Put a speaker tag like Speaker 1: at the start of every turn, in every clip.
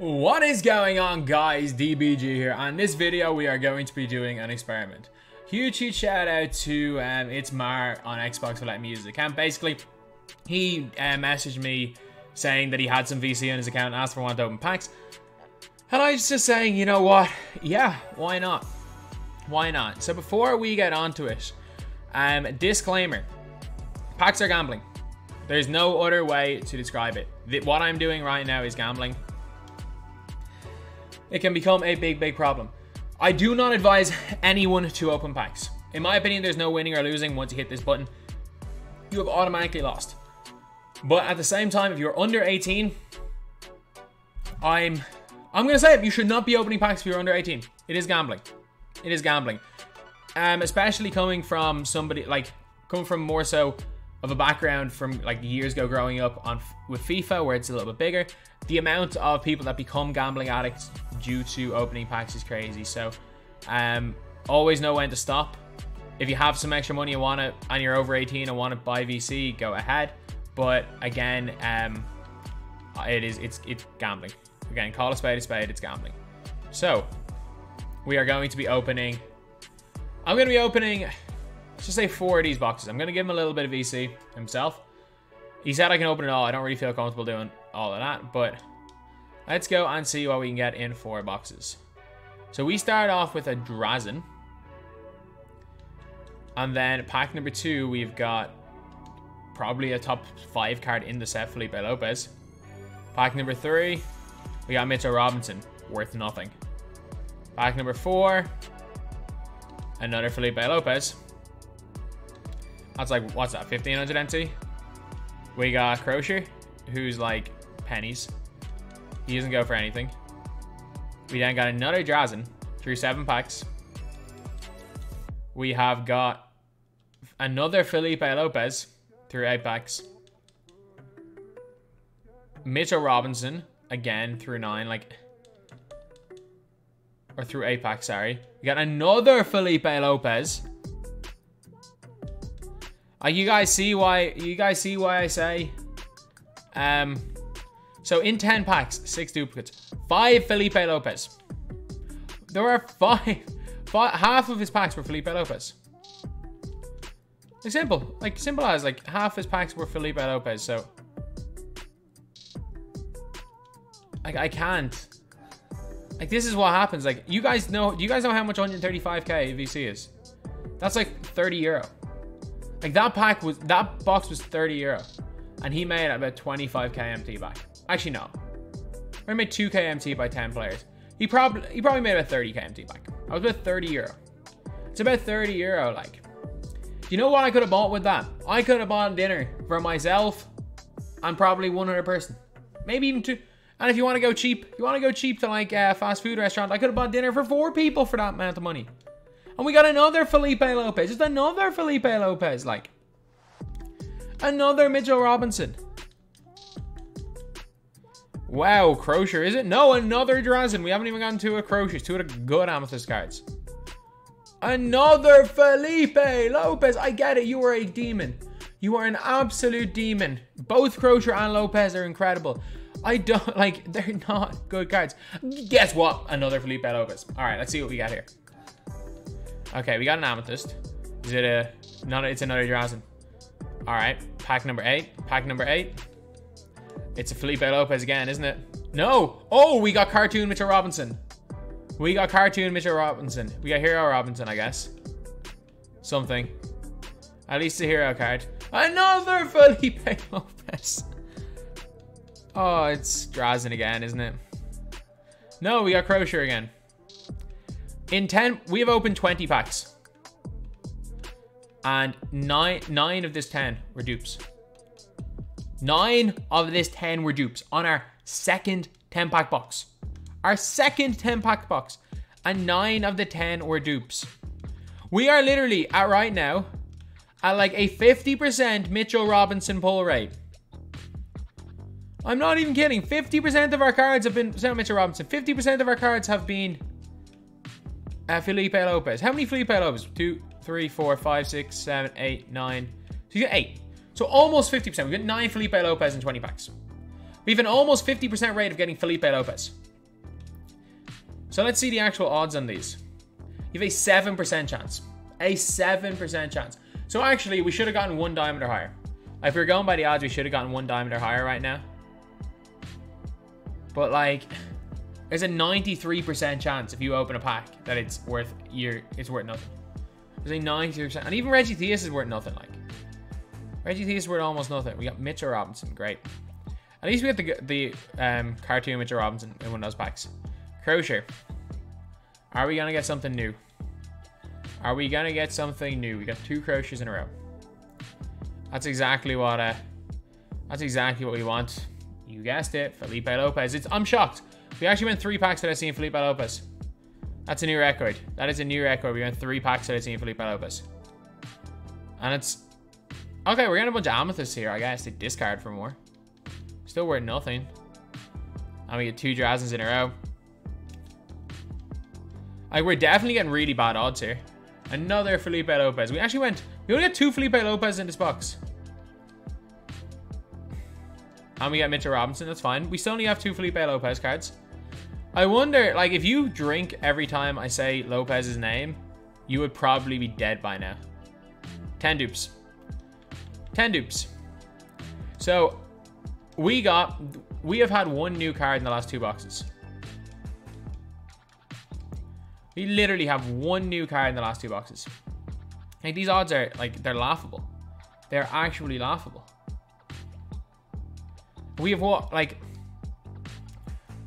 Speaker 1: What is going on guys, DBG here. On this video we are going to be doing an experiment. Huge huge shout out to um, It's Mar on Xbox for letting me use the account. Basically, he uh, messaged me saying that he had some VC on his account and asked for one to open packs. And I was just saying, you know what? Yeah, why not? Why not? So before we get onto it, um, disclaimer. Packs are gambling. There's no other way to describe it. What I'm doing right now is gambling it can become a big, big problem. I do not advise anyone to open packs. In my opinion, there's no winning or losing once you hit this button. You have automatically lost. But at the same time, if you're under 18, I'm I'm gonna say it, you should not be opening packs if you're under 18. It is gambling. It is gambling. Um, especially coming from somebody like coming from more so of a background from like years ago growing up on with FIFA where it's a little bit bigger. The amount of people that become gambling addicts due to opening packs is crazy. So um, always know when to stop. If you have some extra money and want to, and you're over 18 and want to buy VC, go ahead. But again, um, it is it's it's gambling. Again, call a spade a spade. It's gambling. So we are going to be opening. I'm going to be opening let's just say four of these boxes. I'm going to give him a little bit of VC himself. He said I can open it all. I don't really feel comfortable doing all of that, but let's go and see what we can get in four boxes. So we start off with a Drazen. And then pack number two, we've got probably a top five card in the set, Felipe Lopez. Pack number three, we got Mitchell Robinson, worth nothing. Pack number four, another Felipe Lopez. That's like, what's that, 1500 MT? We got Croshere, who's like pennies. He doesn't go for anything. We then got another Drazen through seven packs. We have got another Felipe Lopez through eight packs. Mitchell Robinson again through nine, like or through eight packs. Sorry, we got another Felipe Lopez uh, you guys see why? You guys see why I say? Um, so in ten packs, six duplicates, five Felipe Lopez. There are five, five half of his packs were Felipe Lopez. Like simple, like simple as like half his packs were Felipe Lopez. So, like I can't. Like this is what happens. Like you guys know, do you guys know how much 135k VC is? That's like 30 euro. Like that pack was, that box was 30 euro. And he made about 25 KMT back. Actually, no. He made 2 KMT by 10 players. He probably he probably made about 30 KMT back. I was about 30 euro. It's about 30 euro, like. Do You know what I could have bought with that? I could have bought dinner for myself and probably one other person. Maybe even two. And if you want to go cheap, you want to go cheap to like a fast food restaurant, I could have bought dinner for four people for that amount of money. And we got another Felipe Lopez. Just another Felipe Lopez. Like, another Mitchell Robinson. Wow, Croshere, is it? No, another Drazen. We haven't even gotten to a Croshere. Two of the good Amethyst cards. Another Felipe Lopez. I get it. You are a demon. You are an absolute demon. Both Croshere and Lopez are incredible. I don't, like, they're not good cards. Guess what? Another Felipe Lopez. All right, let's see what we got here. Okay, we got an amethyst. Is it a... No, it's another Drazen. Alright, pack number eight. Pack number eight. It's a Felipe Lopez again, isn't it? No! Oh, we got cartoon Mitchell Robinson. We got cartoon Mitchell Robinson. We got hero Robinson, I guess. Something. At least a hero card. Another Felipe Lopez. Oh, it's Drazen again, isn't it? No, we got Croshere again. In 10, we have opened 20 packs. And nine, nine of this 10 were dupes. Nine of this 10 were dupes on our second 10 pack box. Our second 10 pack box. And nine of the 10 were dupes. We are literally at right now at like a 50% Mitchell Robinson pull rate. I'm not even kidding. 50% of our cards have been, Mitchell Robinson, 50% of our cards have been uh, Felipe Lopez. How many Felipe Lopez? Two, three, four, five, six, seven, eight, nine. So you get eight. So almost 50%. We've got nine Felipe Lopez in 20 packs. We have an almost 50% rate of getting Felipe Lopez. So let's see the actual odds on these. You have a 7% chance. A 7% chance. So actually, we should have gotten one diamond or higher. If we are going by the odds, we should have gotten one diamond or higher right now. But like, there's a 93% chance if you open a pack that it's worth your it's worth nothing. There's a 93%, and even Reggie Theus is worth nothing. Like, Reggie Theus worth almost nothing. We got Mitchell Robinson, great. At least we got the the um, cartoon Mitchell Robinson in one of those packs. Croshere. Are we gonna get something new? Are we gonna get something new? We got two Crosheres in a row. That's exactly what uh that's exactly what we want. You guessed it, Felipe Lopez. It's I'm shocked. We actually went three packs that I seen Felipe Lopez. That's a new record. That is a new record. We went three packs that I seen Felipe Lopez. And it's Okay, we're getting a bunch of amethysts here, I guess. They discard for more. Still worth nothing. And we get two Drazens in a row. Like, we're definitely getting really bad odds here. Another Felipe Lopez. We actually went... We only got two Felipe Lopez in this box. And we got Mitchell Robinson. That's fine. We still only have two Felipe Lopez cards. I wonder, like, if you drink every time I say Lopez's name, you would probably be dead by now. 10 dupes. 10 dupes. So, we got... We have had one new card in the last two boxes. We literally have one new card in the last two boxes. Like, these odds are, like, they're laughable. They're actually laughable. We have what, like,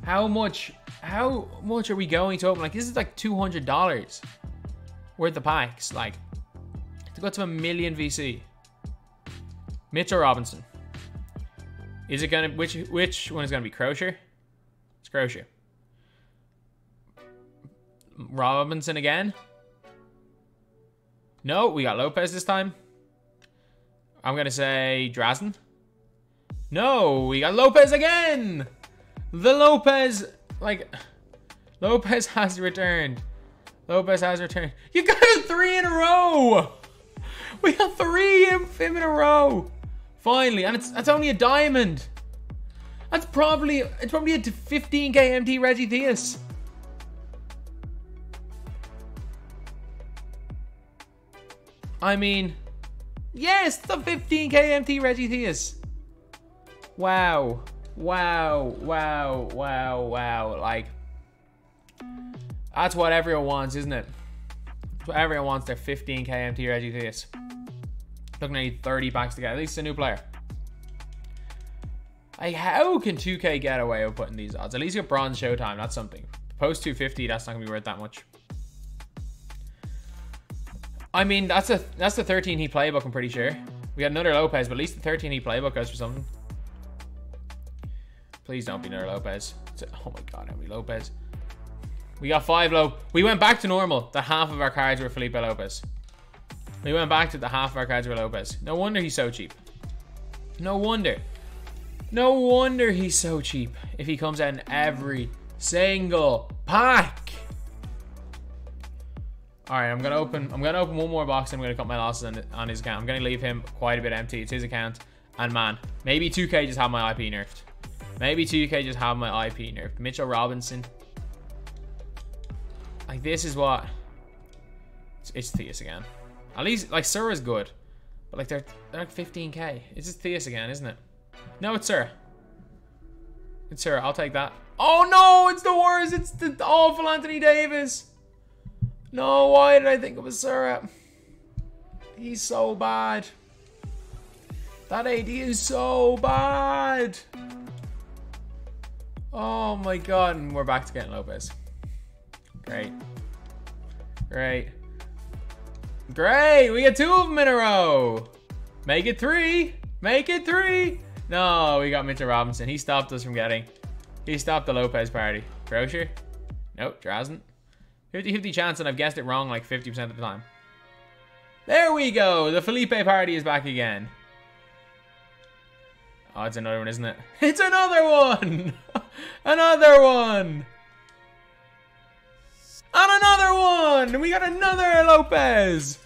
Speaker 1: how much, how much are we going to open? Like, this is like $200 worth of packs. Like, to go to a million VC. Mitchell Robinson. Is it gonna, which, which one is gonna be Croshere? It's Croshere. Robinson again? No, we got Lopez this time. I'm going to say Drazen. No, we got Lopez again. The Lopez, like, Lopez has returned. Lopez has returned. You got three in a row. We got three in, in a row. Finally, and it's that's only a diamond. That's probably it's probably a 15k MT Reggie Theus. I mean, yes, the 15k MT Reggie Theus. Wow. Wow. Wow. Wow. Wow. Like, that's what everyone wants, isn't it? That's what everyone wants their 15k MT Reggie Theus. Looking at 30 packs to get. At least a new player. Like, how can 2K get away with putting these odds? At least get bronze showtime. That's something. Post 250, that's not going to be worth that much. I mean, that's a that's the 13 he playbook, I'm pretty sure. We got another Lopez, but at least the 13 he playbook goes for something. Please don't be another Lopez. Oh my god, how Lopez? We got five low. We went back to normal. The half of our cards were Felipe Lopez. We went back to the half of were Lopez. No wonder he's so cheap. No wonder. No wonder he's so cheap if he comes out in every single pack. All right, I'm gonna open. I'm gonna open one more box. and I'm gonna cut my losses on, on his account. I'm gonna leave him quite a bit empty. It's his account, and man, maybe 2K just have my IP nerfed. Maybe 2K just have my IP nerfed. Mitchell Robinson. Like this is what. It's, it's Theus again. At least like Sura is good, but like they're they're like 15K. It's just Theus again, isn't it? No, it's Sura. It's Sura. I'll take that. Oh no, it's the worst. It's the oh, awful Anthony Davis. No, why did I think it was Sura? He's so bad. That AD is so bad. Oh my god, and we're back to getting Lopez. Great. Great. Great, we got two of them in a row. Make it three. Make it three. No, we got Mitchell Robinson. He stopped us from getting. He stopped the Lopez party. Croshere? Nope, Drazen. 50-50 chance and I've guessed it wrong like 50% of the time. There we go. The Felipe party is back again. Oh, it's another one, isn't it? It's another one! another one! And another one! We got another Lopez!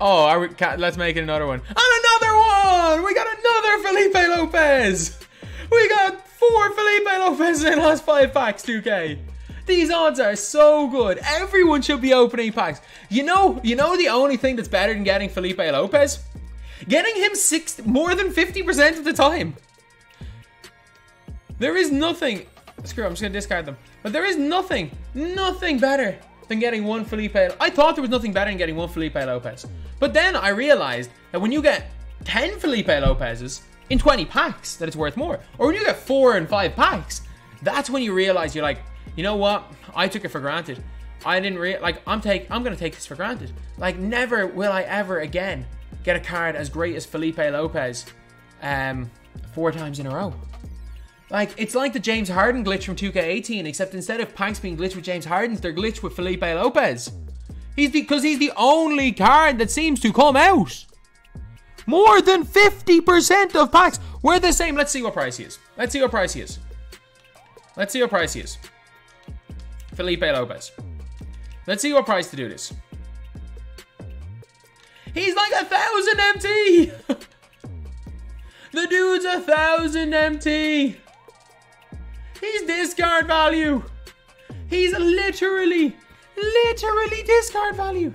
Speaker 1: Oh, we, let's make it another one. And another one! We got another Felipe Lopez! We got four Felipe Lopez in last five packs, 2K. These odds are so good. Everyone should be opening packs. You know, you know the only thing that's better than getting Felipe Lopez? Getting him six more than 50% of the time. There is nothing. Screw, I'm just gonna discard them. But there is nothing, nothing better than getting one Felipe. I thought there was nothing better than getting one Felipe Lopez. But then I realized that when you get 10 Felipe Lopez's in 20 packs, that it's worth more. Or when you get four and five packs, that's when you realize you're like, you know what? I took it for granted. I didn't like I'm take I'm gonna take this for granted. Like never will I ever again get a card as great as Felipe Lopez um four times in a row. Like it's like the James Harden glitch from 2K18, except instead of packs being glitched with James Harden, they're glitched with Felipe Lopez. He's because he's the only card that seems to come out. More than 50% of packs. We're the same. Let's see what price he is. Let's see what price he is. Let's see what price he is. Felipe Lopez. Let's see what price to do this. He's like a thousand MT. the dude's a thousand MT. He's discard value. He's literally, literally discard value.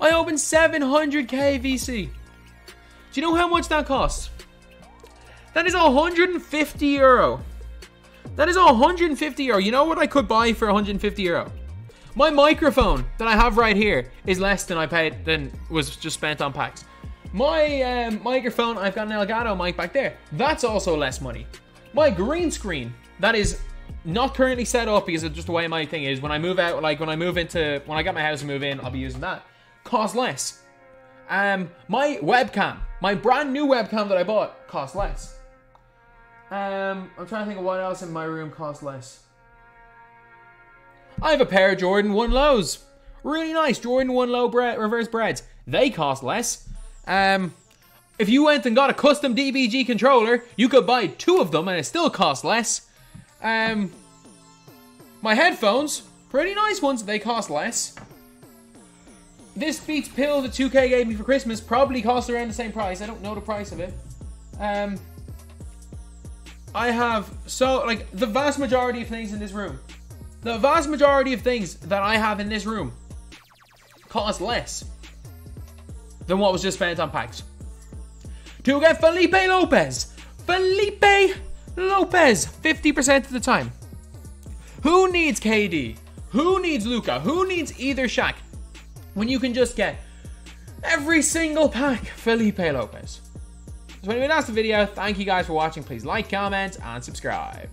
Speaker 1: I opened 700k VC. Do you know how much that costs? That is 150 euro. That is 150 euro. You know what I could buy for 150 euro? My microphone that I have right here is less than I paid than was just spent on packs. My um, microphone, I've got an Elgato mic back there. That's also less money. My green screen, that is not currently set up because it's just the way my thing is. When I move out, like when I move into, when I get my house and move in, I'll be using that. Cost less. Um, my webcam, my brand new webcam that I bought, cost less. Um, I'm trying to think of what else in my room cost less. I have a pair of Jordan 1 lows. Really nice Jordan 1 low bre- reverse breads. They cost less. Um, if you went and got a custom DBG controller, you could buy two of them and it still costs less. Um, my headphones, pretty nice ones, they cost less. This Beats pill that 2K gave me for Christmas probably cost around the same price. I don't know the price of it. Um, I have so like the vast majority of things in this room. The vast majority of things that I have in this room cost less than what was just spent on packs. To get Felipe Lopez. Felipe Lopez 50% of the time. Who needs KD? Who needs Luka? Who needs either Shaq? When you can just get every single pack Felipe Lopez. So anyway, that's the video. Thank you guys for watching. Please like, comment, and subscribe.